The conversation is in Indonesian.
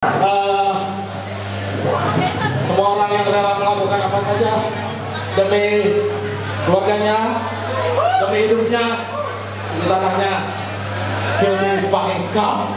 uh, semua orang yang rela melakukan apa saja demi keluarganya, demi hidupnya di tanahnya. Filthy fucking scum.